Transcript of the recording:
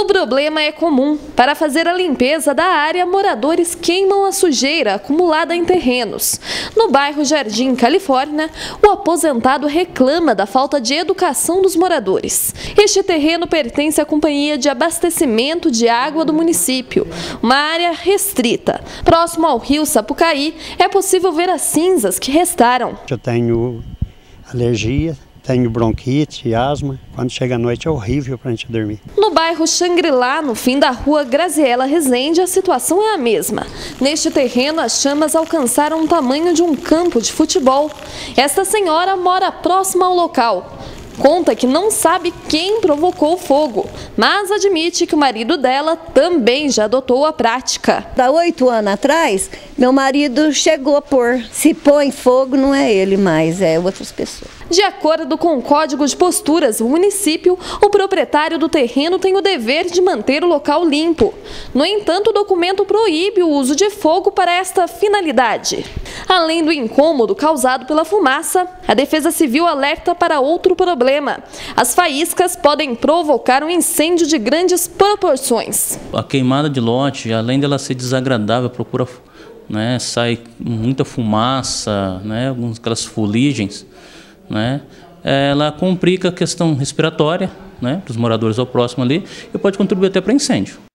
O problema é comum. Para fazer a limpeza da área, moradores queimam a sujeira acumulada em terrenos. No bairro Jardim, Califórnia, o aposentado reclama da falta de educação dos moradores. Este terreno pertence à Companhia de Abastecimento de Água do município, uma área restrita. Próximo ao rio Sapucaí, é possível ver as cinzas que restaram. Eu tenho alergia, tenho bronquite, asma. Quando chega a noite é horrível para a gente dormir. No bairro Xangri-Lá, no fim da rua Graziela Rezende, a situação é a mesma. Neste terreno, as chamas alcançaram o tamanho de um campo de futebol. Esta senhora mora próxima ao local. Conta que não sabe quem provocou o fogo, mas admite que o marido dela também já adotou a prática. Há oito anos atrás, meu marido chegou a pôr. Se põe fogo, não é ele mais, é outras pessoas. De acordo com o Código de Posturas do município, o proprietário do terreno tem o dever de manter o local limpo. No entanto, o documento proíbe o uso de fogo para esta finalidade. Além do incômodo causado pela fumaça, a Defesa Civil alerta para outro problema. As faíscas podem provocar um incêndio de grandes proporções. A queimada de lote, além dela ser desagradável, procura né, sai muita fumaça, né, aquelas fuligens né, ela complica a questão respiratória né, dos moradores ao próximo ali e pode contribuir até para incêndio.